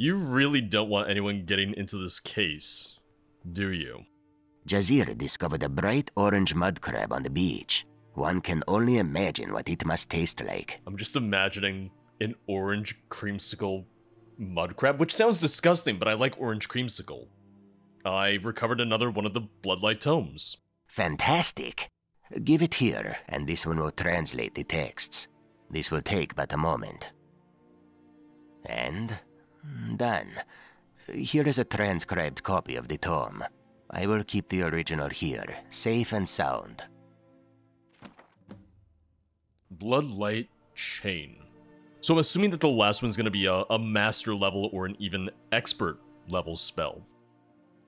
You really don't want anyone getting into this case, do you? Jazir discovered a bright orange mud crab on the beach. One can only imagine what it must taste like. I'm just imagining an orange creamsicle mud crab, which sounds disgusting, but I like orange creamsicle. I recovered another one of the Bloodlight tomes. Fantastic! Give it here, and this one will translate the texts. This will take but a moment. And done. Here is a transcribed copy of the tome. I will keep the original here, safe and sound. Bloodlight Chain. So I'm assuming that the last one's going to be a, a master level or an even expert level spell.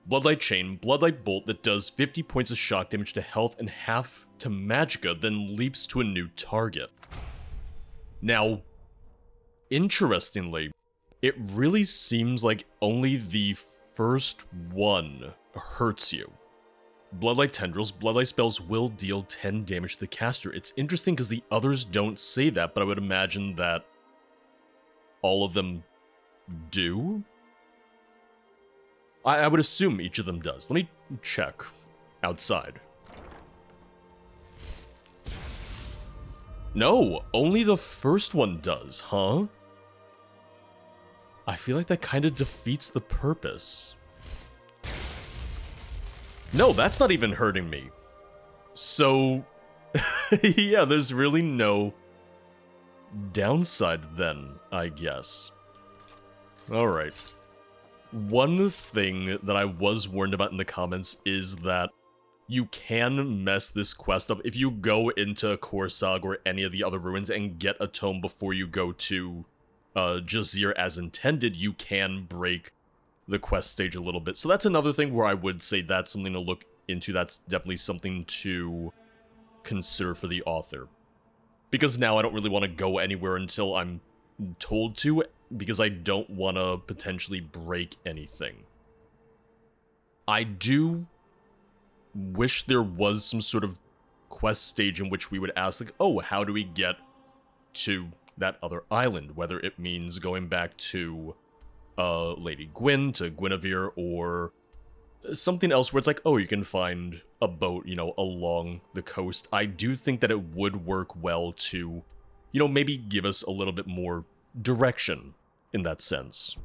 Bloodlight Chain, Bloodlight Bolt that does 50 points of shock damage to health and half to magicka, then leaps to a new target. Now, interestingly, it really seems like only the first one hurts you. Bloodlight Tendrils, Bloodlight spells will deal 10 damage to the caster. It's interesting because the others don't say that, but I would imagine that all of them do? I, I would assume each of them does. Let me check outside. No, only the first one does, huh? I feel like that kind of defeats the purpose. No, that's not even hurting me. So, yeah, there's really no downside then, I guess. Alright. One thing that I was warned about in the comments is that you can mess this quest up if you go into Korsag or any of the other ruins and get a tome before you go to uh, Jazir as intended, you can break the quest stage a little bit. So that's another thing where I would say that's something to look into. That's definitely something to consider for the author. Because now I don't really want to go anywhere until I'm told to, because I don't want to potentially break anything. I do wish there was some sort of quest stage in which we would ask, like, oh, how do we get to that other island? Whether it means going back to uh, Lady Gwyn, to Gwynevere, or something else where it's like, oh, you can find a boat, you know, along the coast. I do think that it would work well to, you know, maybe give us a little bit more direction in that sense.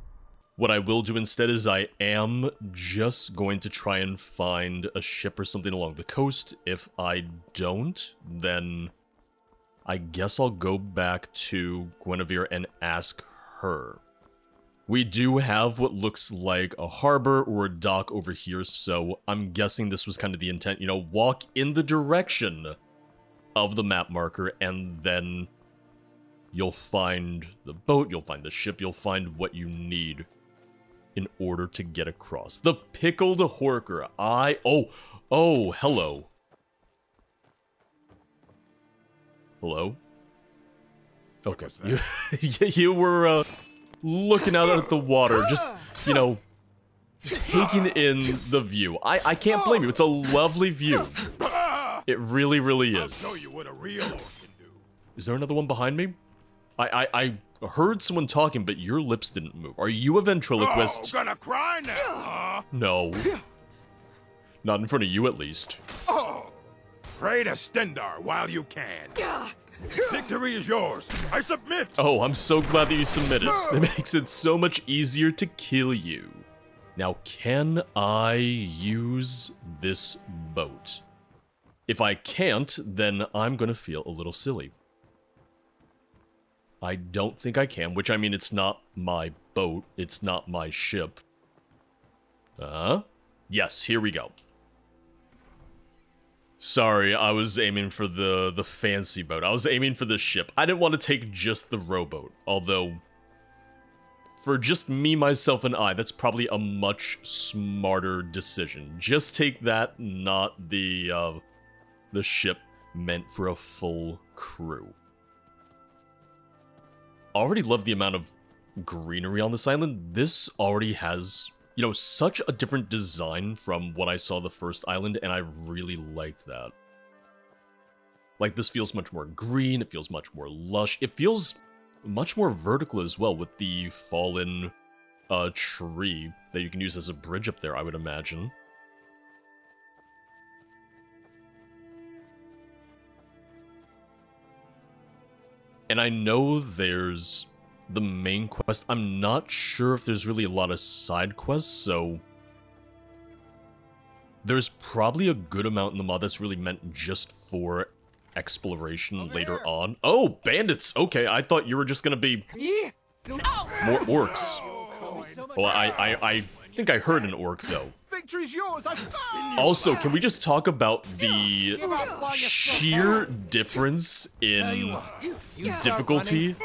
What I will do instead is I am just going to try and find a ship or something along the coast. If I don't, then I guess I'll go back to Gwynevere and ask her. We do have what looks like a harbor or a dock over here, so I'm guessing this was kind of the intent, you know, walk in the direction of the map marker and then you'll find the boat, you'll find the ship, you'll find what you need in order to get across. The pickled horker. I oh oh hello. Hello. Okay, you you were uh, looking out at the water, just you know, taking in the view. I I can't blame you. It's a lovely view. It really really is. I'll show you what a real orc can do. Is there another one behind me? I I I heard someone talking, but your lips didn't move. Are you a ventriloquist? Oh, gonna cry now, huh? No. Not in front of you, at least. Oh, pray to Stendarr while you can. Victory is yours. I submit. Oh, I'm so glad that you submitted. It makes it so much easier to kill you. Now, can I use this boat? If I can't, then I'm gonna feel a little silly. I don't think I can, which I mean, it's not my boat, it's not my ship. Uh-huh. Yes, here we go. Sorry, I was aiming for the, the fancy boat. I was aiming for the ship. I didn't want to take just the rowboat, although... For just me, myself, and I, that's probably a much smarter decision. Just take that, not the, uh, the ship meant for a full crew already love the amount of greenery on this island. This already has, you know, such a different design from when I saw the first island, and I really like that. Like, this feels much more green, it feels much more lush, it feels much more vertical as well with the fallen uh, tree that you can use as a bridge up there, I would imagine. And I know there's the main quest. I'm not sure if there's really a lot of side quests, so... There's probably a good amount in the mod that's really meant just for exploration later on. Oh, bandits! Okay, I thought you were just gonna be... More orcs. Well, I, I, I think I heard an orc, though. Victory's yours. Also, can we just talk about the sheer difference in difficulty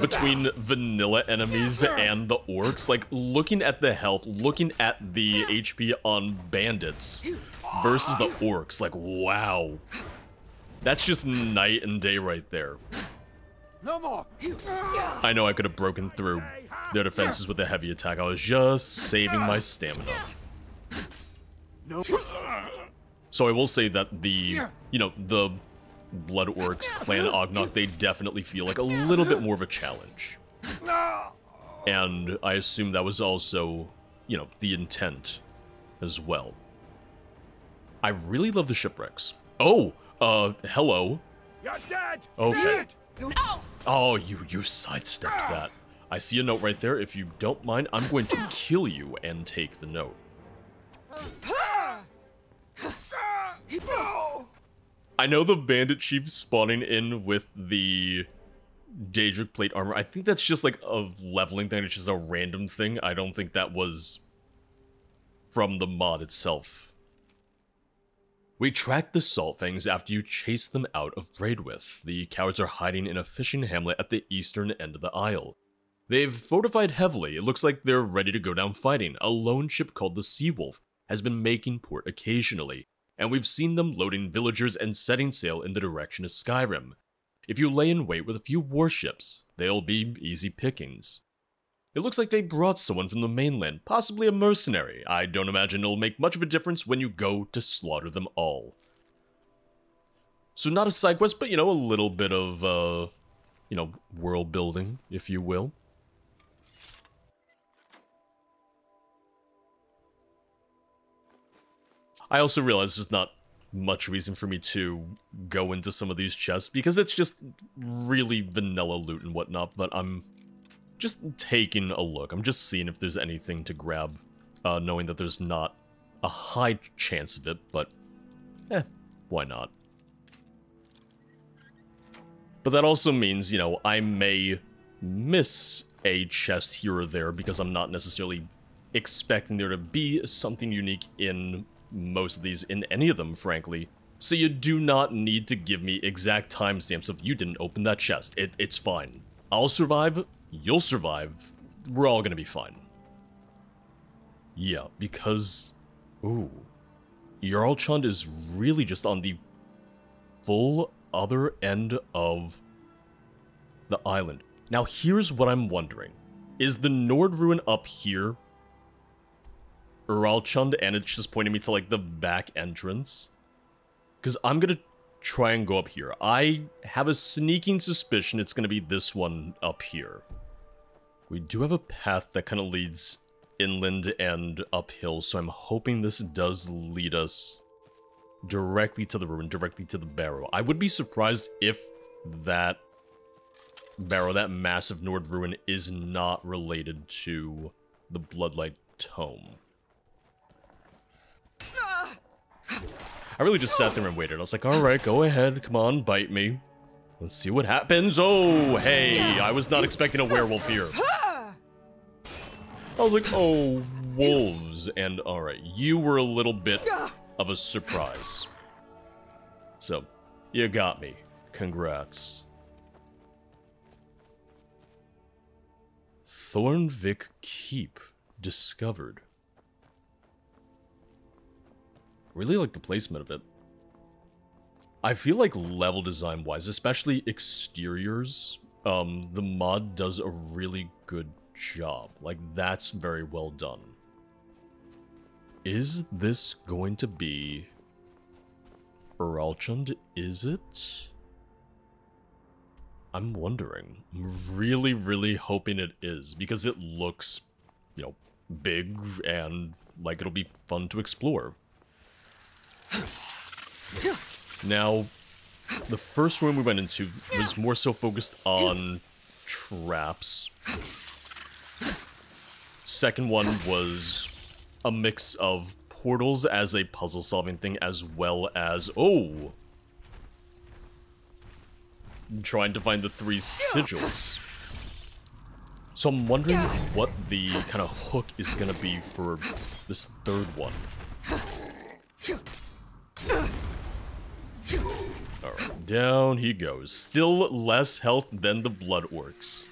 between vanilla enemies and the orcs? Like, looking at the health, looking at the HP on bandits versus the orcs, like, wow. That's just night and day right there. No more. I know I could have broken through their defenses with a heavy attack. I was just saving my stamina. So I will say that the, you know, the Blood Orcs, Clan Ognok, they definitely feel like a little bit more of a challenge. And I assume that was also, you know, the intent as well. I really love the shipwrecks. Oh, uh, hello. You're dead. Okay. Dead. Oh, you, you sidestepped that. I see a note right there. If you don't mind, I'm going to kill you and take the note. I know the bandit chief spawning in with the Daedric plate armor. I think that's just like a leveling thing. It's just a random thing. I don't think that was from the mod itself. We tracked the Saltfangs after you chased them out of Braidwith. The cowards are hiding in a fishing hamlet at the eastern end of the isle. They've fortified heavily. It looks like they're ready to go down fighting. A lone ship called the Seawolf has been making port occasionally, and we've seen them loading villagers and setting sail in the direction of Skyrim. If you lay in wait with a few warships, they'll be easy pickings. It looks like they brought someone from the mainland, possibly a mercenary. I don't imagine it'll make much of a difference when you go to slaughter them all. So not a side quest, but you know, a little bit of, uh, you know, world building, if you will. I also realize there's not much reason for me to go into some of these chests because it's just really vanilla loot and whatnot, but I'm just taking a look. I'm just seeing if there's anything to grab, uh, knowing that there's not a high chance of it, but eh, why not? But that also means, you know, I may miss a chest here or there because I'm not necessarily expecting there to be something unique in most of these, in any of them, frankly. So you do not need to give me exact timestamps if you didn't open that chest. It, it's fine. I'll survive, you'll survive, we're all gonna be fine. Yeah, because... Ooh. Uralchund is really just on the full other end of the island. Now here's what I'm wondering. Is the Nord Ruin up here? Uralchund and it's just pointing me to like the back entrance? Because I'm gonna try and go up here. I have a sneaking suspicion it's gonna be this one up here. We do have a path that kind of leads inland and uphill, so I'm hoping this does lead us directly to the ruin, directly to the barrow. I would be surprised if that barrow, that massive Nord ruin, is not related to the Bloodlight Tome. I really just sat there and waited. I was like, alright, go ahead, come on, bite me. Let's see what happens. Oh, hey, I was not expecting a werewolf here. I was like, oh, wolves. And alright, you were a little bit of a surprise. So, you got me. Congrats. Thornvik Keep discovered. Really like the placement of it. I feel like level design wise, especially exteriors, um, the mod does a really good job. Like, that's very well done. Is this going to be Uralchund? Is it? I'm wondering. I'm really, really hoping it is, because it looks, you know, big and like it'll be fun to explore. Now, the first room we went into was more so focused on traps. Second one was a mix of portals as a puzzle solving thing as well as, oh, trying to find the three sigils. So I'm wondering what the kind of hook is gonna be for this third one. Alright, down he goes. Still less health than the blood orcs.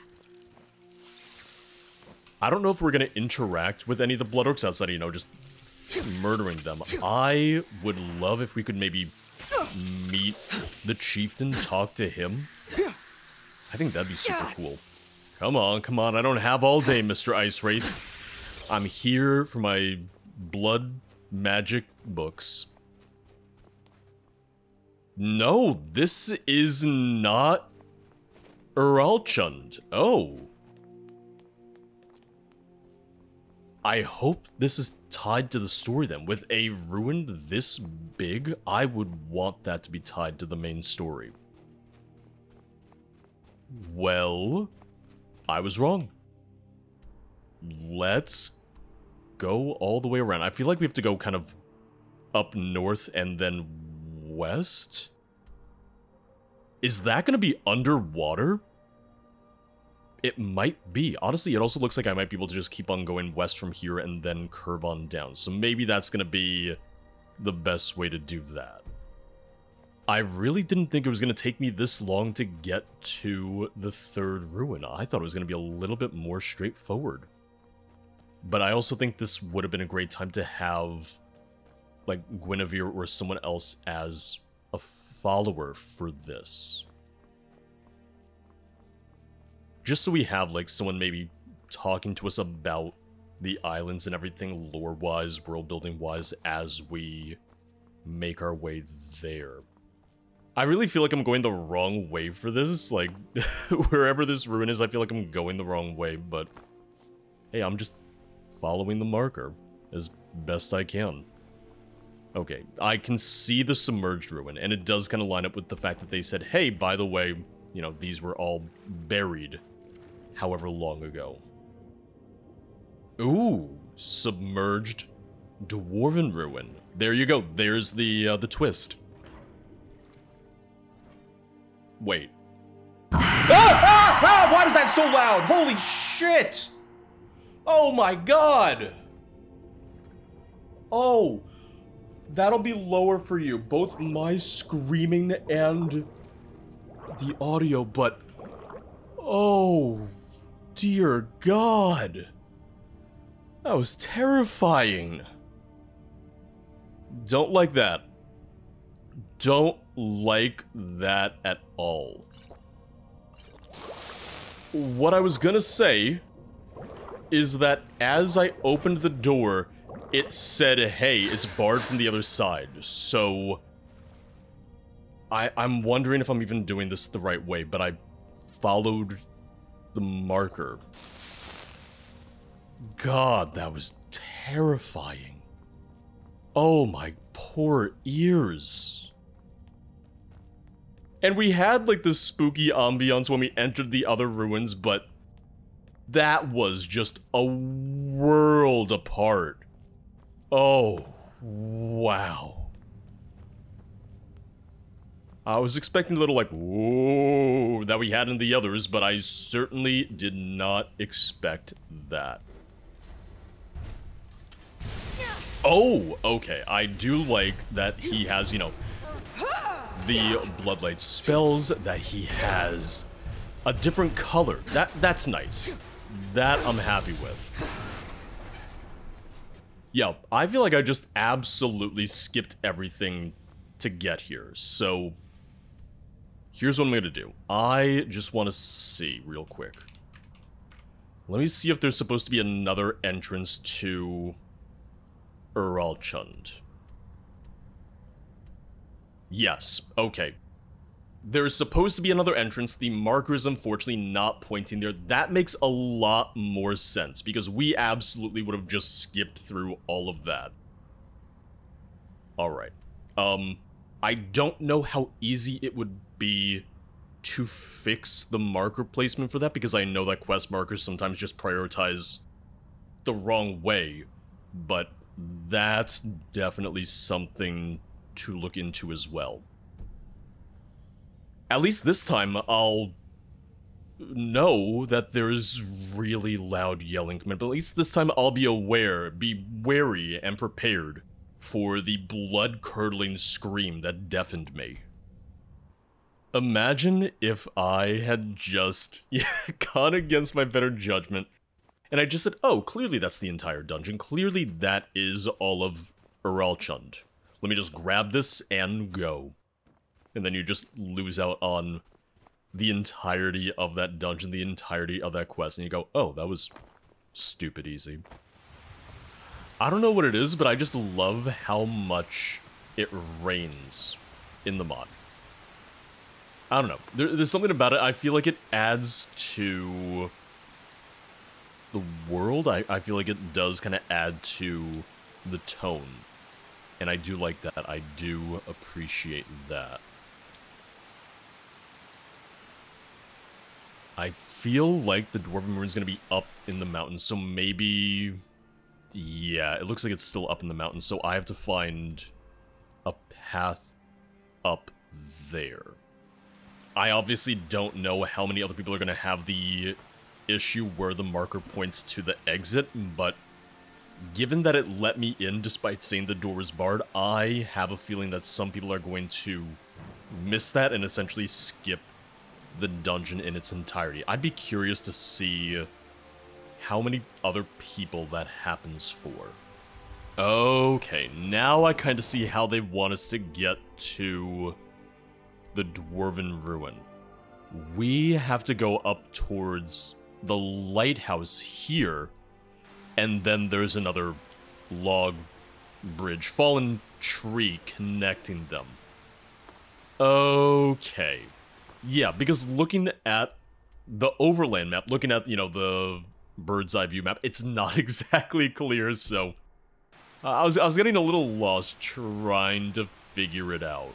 I don't know if we're gonna interact with any of the blood orcs outside of, you know, just murdering them. I would love if we could maybe meet the chieftain, talk to him. I think that'd be super cool. Come on, come on, I don't have all day, Mr. Ice Wraith. I'm here for my blood magic books. No, this is not Uralchund. Oh. I hope this is tied to the story then. With a ruin this big, I would want that to be tied to the main story. Well, I was wrong. Let's go all the way around. I feel like we have to go kind of up north and then west? Is that going to be underwater? It might be. Honestly, it also looks like I might be able to just keep on going west from here and then curve on down. So maybe that's going to be the best way to do that. I really didn't think it was going to take me this long to get to the third ruin. I thought it was going to be a little bit more straightforward. But I also think this would have been a great time to have, like, Guinevere or someone else as a follower for this just so we have like someone maybe talking to us about the islands and everything lore-wise, world-building-wise as we make our way there. I really feel like I'm going the wrong way for this, like, wherever this ruin is, I feel like I'm going the wrong way, but hey, I'm just following the marker as best I can. Okay, I can see the submerged ruin, and it does kind of line up with the fact that they said, hey, by the way, you know, these were all buried however long ago. Ooh, submerged dwarven ruin. There you go. There's the uh, the twist. Wait. Ah, ah, ah! Why is that so loud? Holy shit! Oh my god! Oh, that'll be lower for you. Both my screaming and the audio, but oh dear God. That was terrifying. Don't like that. Don't like that at all. What I was gonna say is that as I opened the door, it said, hey, it's barred from the other side. So, I, I'm wondering if I'm even doing this the right way, but I followed the marker. God, that was terrifying. Oh my poor ears. And we had like this spooky ambiance when we entered the other ruins, but that was just a world apart. Oh, wow. I was expecting a little like, whoa, that we had in the others, but I certainly did not expect that. Oh, okay. I do like that he has, you know, the Bloodlight spells, that he has a different color. That That's nice. That I'm happy with. Yeah, I feel like I just absolutely skipped everything to get here, so Here's what I'm going to do. I just want to see real quick. Let me see if there's supposed to be another entrance to Uralchund. Yes, okay. There's supposed to be another entrance. The marker is unfortunately not pointing there. That makes a lot more sense because we absolutely would have just skipped through all of that. All right. Um, I don't know how easy it would be to fix the marker placement for that because I know that quest markers sometimes just prioritize the wrong way, but that's definitely something to look into as well. At least this time, I'll know that there's really loud yelling coming, but at least this time I'll be aware, be wary, and prepared for the blood-curdling scream that deafened me. Imagine if I had just gone against my better judgment and I just said, oh, clearly that's the entire dungeon. Clearly that is all of Uralchund. Let me just grab this and go. And then you just lose out on the entirety of that dungeon, the entirety of that quest, and you go, oh, that was stupid easy. I don't know what it is, but I just love how much it rains in the mod. I don't know. There, there's something about it. I feel like it adds to the world. I, I feel like it does kind of add to the tone. And I do like that. I do appreciate that. I feel like the Dwarven going to be up in the mountains, so maybe... Yeah, it looks like it's still up in the mountains, so I have to find a path up there. I obviously don't know how many other people are going to have the issue where the marker points to the exit, but given that it let me in despite saying the door is barred, I have a feeling that some people are going to miss that and essentially skip the dungeon in its entirety. I'd be curious to see how many other people that happens for. Okay, now I kind of see how they want us to get to the Dwarven Ruin. We have to go up towards the lighthouse here, and then there's another log bridge, fallen tree connecting them. Okay. Yeah, because looking at the overland map, looking at, you know, the bird's eye view map, it's not exactly clear, so uh, I was I was getting a little lost trying to figure it out.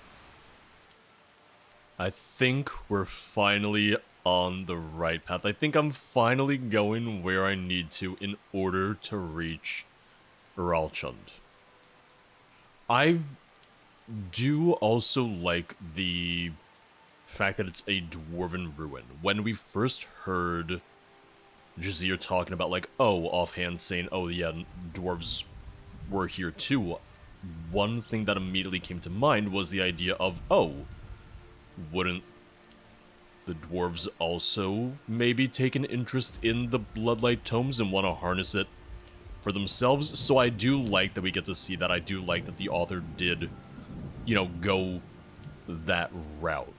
I think we're finally on the right path. I think I'm finally going where I need to in order to reach Uralchund. I do also like the fact that it's a dwarven ruin. When we first heard Jazir talking about like, oh, offhand saying, oh yeah, dwarves were here too, one thing that immediately came to mind was the idea of, oh, wouldn't the dwarves also maybe take an interest in the Bloodlight Tomes and want to harness it for themselves. So I do like that we get to see that. I do like that the author did, you know, go that route.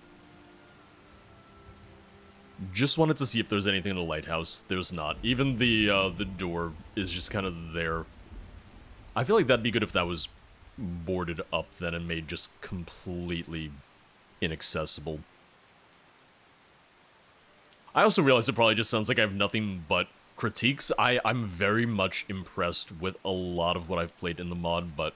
Just wanted to see if there's anything in the lighthouse. There's not. Even the uh, the door is just kind of there. I feel like that'd be good if that was boarded up then and made just completely inaccessible. I also realize it probably just sounds like I have nothing but critiques. I, I'm very much impressed with a lot of what I've played in the mod, but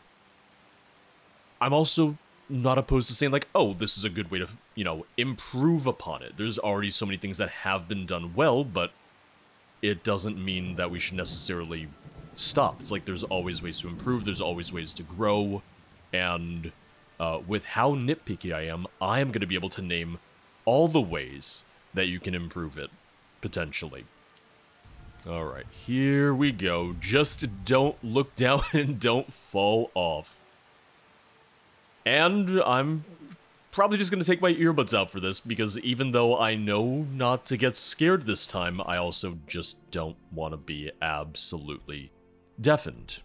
I'm also not opposed to saying like, oh, this is a good way to, you know, improve upon it. There's already so many things that have been done well, but it doesn't mean that we should necessarily stop. It's like there's always ways to improve, there's always ways to grow, and uh, with how nitpicky I am, I am going to be able to name all the ways that you can improve it, potentially. Alright, here we go. Just don't look down and don't fall off. And I'm probably just going to take my earbuds out for this, because even though I know not to get scared this time, I also just don't want to be absolutely deafened.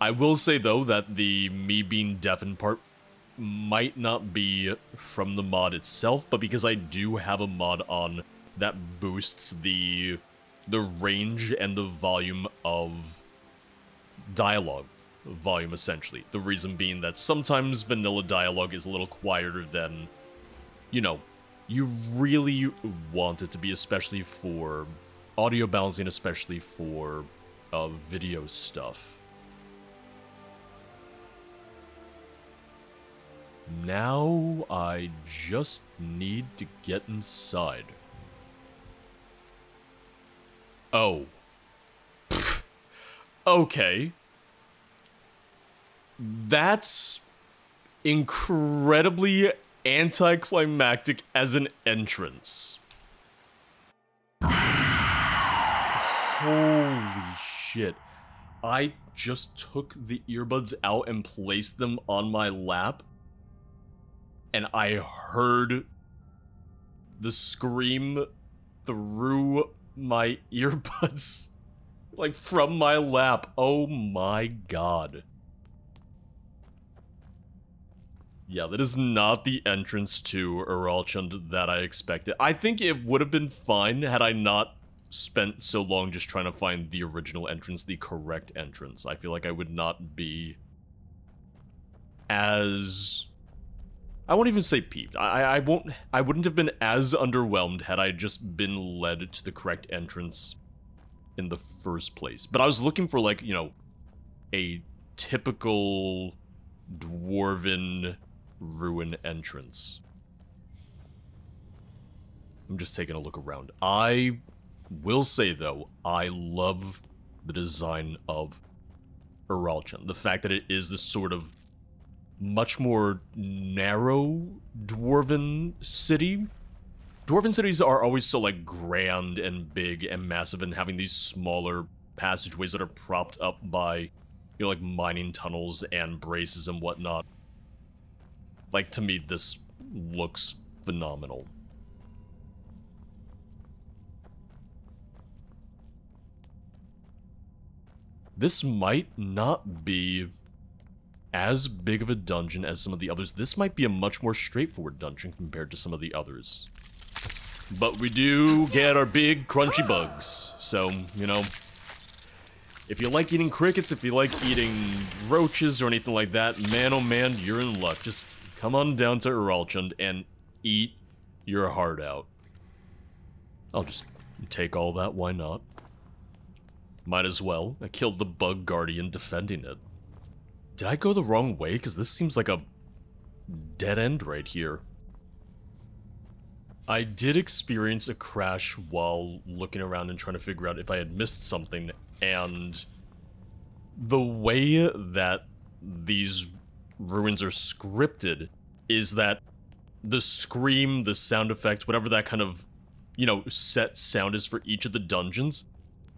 I will say, though, that the me being deafened part might not be from the mod itself, but because I do have a mod on that boosts the the range and the volume of dialogue volume, essentially. The reason being that sometimes vanilla dialogue is a little quieter than, you know, you really want it to be, especially for audio balancing, especially for uh, video stuff. Now I just need to get inside. Oh. okay. That's incredibly anticlimactic as an entrance. Holy shit. I just took the earbuds out and placed them on my lap, and I heard the scream through my earbuds, like from my lap. Oh my god. Yeah, that is not the entrance to Uralchund that I expected. I think it would have been fine had I not spent so long just trying to find the original entrance, the correct entrance. I feel like I would not be as I won't even say peeved. I I won't I wouldn't have been as underwhelmed had I just been led to the correct entrance in the first place. But I was looking for like, you know, a typical dwarven ruin entrance. I'm just taking a look around. I will say, though, I love the design of Uralchund. The fact that it is this sort of much more narrow dwarven city. Dwarven cities are always so, like, grand and big and massive and having these smaller passageways that are propped up by, you know, like, mining tunnels and braces and whatnot. Like, to me, this looks phenomenal. This might not be as big of a dungeon as some of the others. This might be a much more straightforward dungeon compared to some of the others. But we do get our big crunchy bugs. So, you know, if you like eating crickets, if you like eating roaches or anything like that, man oh man, you're in luck. Just come on down to Uralchund and eat your heart out. I'll just take all that, why not? Might as well. I killed the bug guardian defending it. Did I go the wrong way? Because this seems like a dead end right here. I did experience a crash while looking around and trying to figure out if I had missed something, and the way that these ruins are scripted is that the scream, the sound effect, whatever that kind of, you know, set sound is for each of the dungeons,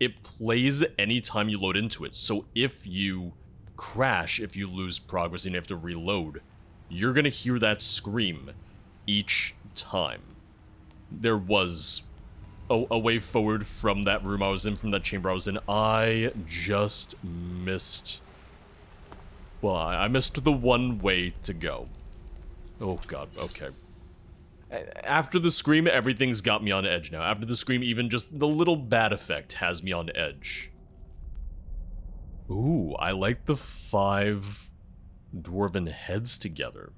it plays anytime you load into it. So if you crash, if you lose progress and you have to reload, you're gonna hear that scream each time. There was a, a way forward from that room I was in, from that chamber I was in. I just missed well, I missed the one way to go. Oh god, okay. After the scream, everything's got me on edge now. After the scream, even just the little bad effect has me on edge. Ooh, I like the five dwarven heads together.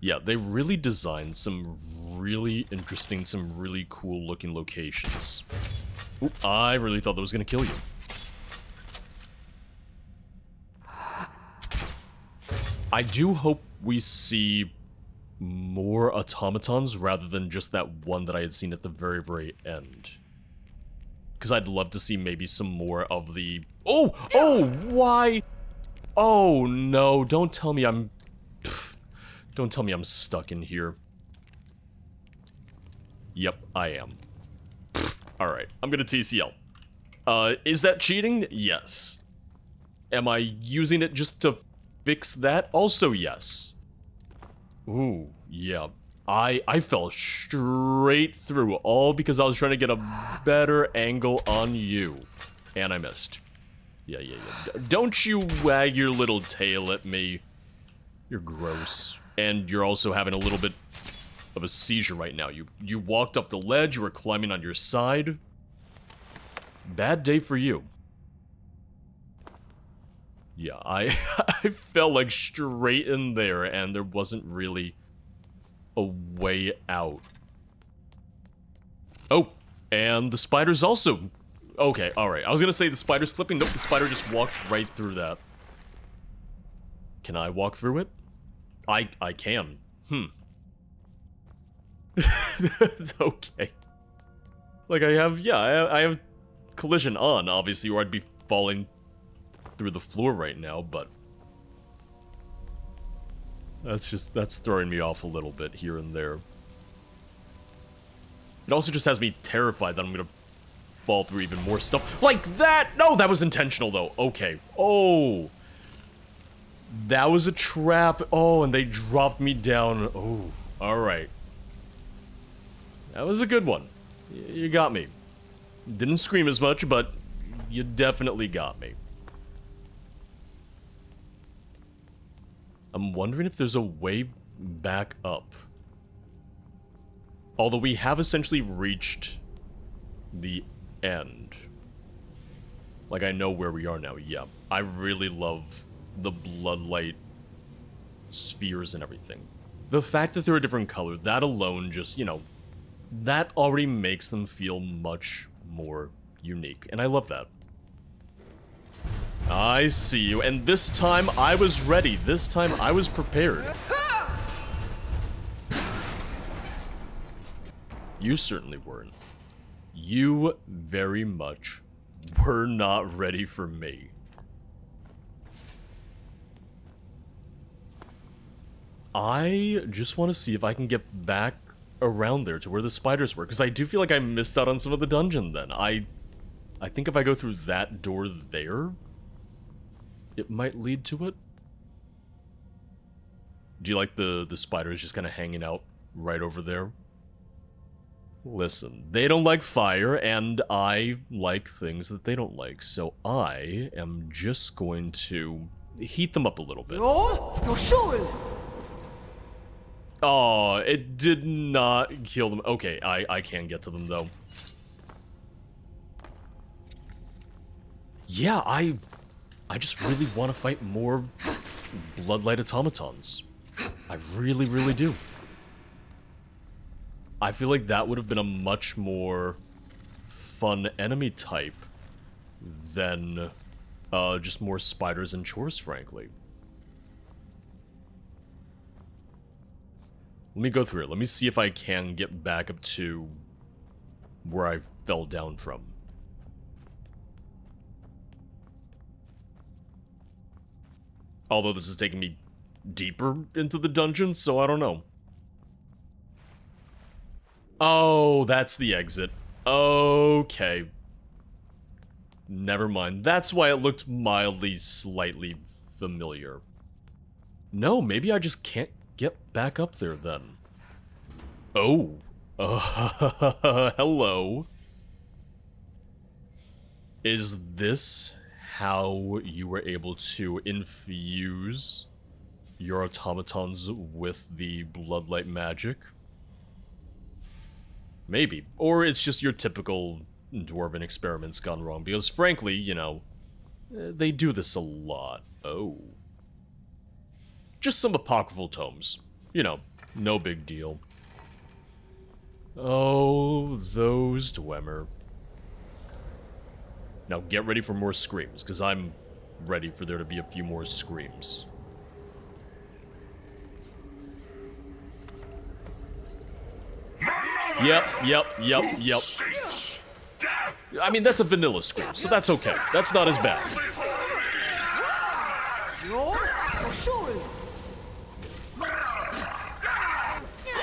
Yeah, they really designed some really interesting, some really cool looking locations. Ooh, I really thought that was going to kill you. I do hope we see more automatons rather than just that one that I had seen at the very, very end. Because I'd love to see maybe some more of the... Oh! Oh! Why? Oh, no. Don't tell me I'm... Don't tell me I'm stuck in here. Yep, I am. Alright, I'm gonna TCL. Uh, is that cheating? Yes. Am I using it just to fix that? Also, yes. Ooh, yeah. I I fell straight through, all because I was trying to get a better angle on you. And I missed. Yeah, yeah, yeah. Don't you wag your little tail at me. You're gross. And you're also having a little bit of a seizure right now. You you walked off the ledge, you were climbing on your side. Bad day for you. Yeah, I I fell like straight in there and there wasn't really a way out. Oh, and the spider's also... Okay, alright. I was gonna say the spider's clipping. Nope, the spider just walked right through that. Can I walk through it? I I can. Hmm. okay. Like I have, yeah, I, I have collision on, obviously, or I'd be falling through the floor right now, but... That's just, that's throwing me off a little bit here and there. It also just has me terrified that I'm gonna fall through even more stuff. Like that! No, that was intentional, though. Okay. Oh. That was a trap. Oh, and they dropped me down. Oh, alright. That was a good one. Y you got me. Didn't scream as much, but you definitely got me. I'm wondering if there's a way back up. Although we have essentially reached the end. Like, I know where we are now, yeah. I really love the bloodlight spheres and everything. The fact that they're a different color, that alone just, you know, that already makes them feel much more unique. And I love that. I see you, and this time I was ready. This time I was prepared. You certainly weren't. You very much were not ready for me. I just want to see if I can get back around there to where the spiders were, because I do feel like I missed out on some of the dungeon then. I I think if I go through that door there, it might lead to it. Do you like the, the spiders just kind of hanging out right over there? Listen, they don't like fire, and I like things that they don't like, so I am just going to heat them up a little bit. Oh, it did not kill them. Okay, I, I can get to them, though. Yeah, I... I just really want to fight more Bloodlight Automatons. I really, really do. I feel like that would have been a much more fun enemy type than uh, just more spiders and chaurus, frankly. Let me go through it. Let me see if I can get back up to where I fell down from. Although this is taking me deeper into the dungeon, so I don't know. Oh, that's the exit. Okay. Never mind. That's why it looked mildly, slightly familiar. No, maybe I just can't get back up there then. Oh. Uh, hello. Is this how you were able to infuse your automatons with the bloodlight magic? Maybe. Or it's just your typical dwarven experiments gone wrong, because frankly, you know, eh, they do this a lot. Oh. Just some apocryphal tomes. You know, no big deal. Oh, those Dwemer. Now get ready for more screams, because I'm ready for there to be a few more screams. Yep, yep, yep, yep. I mean, that's a vanilla scream, so that's okay. That's not as bad.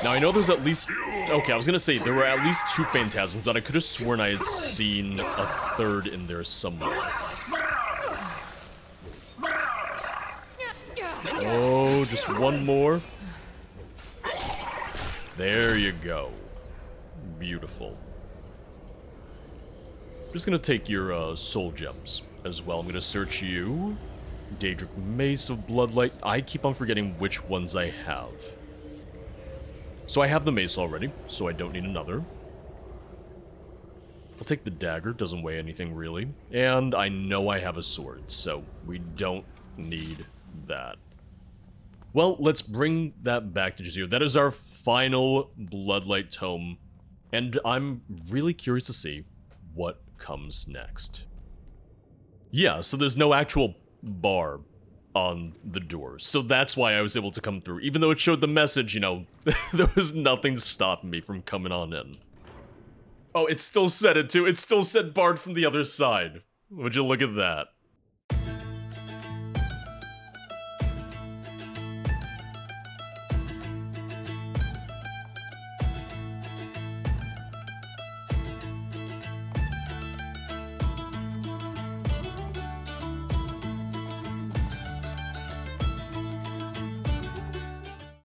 Now, I know there's at least... Okay, I was gonna say, there were at least two Phantasms, but I could have sworn I had seen a third in there somewhere. Oh, just one more. There you go. Beautiful. I'm just gonna take your uh, soul gems as well. I'm gonna search you. Daedric Mace of Bloodlight. I keep on forgetting which ones I have. So I have the mace already, so I don't need another. I'll take the dagger, doesn't weigh anything really. And I know I have a sword, so we don't need that. Well, let's bring that back to Jazir. That is our final Bloodlight Tome, and I'm really curious to see what comes next. Yeah, so there's no actual bar on the door, so that's why I was able to come through. Even though it showed the message, you know, there was nothing stopping me from coming on in. Oh, it still said it too. It still said barred from the other side. Would you look at that?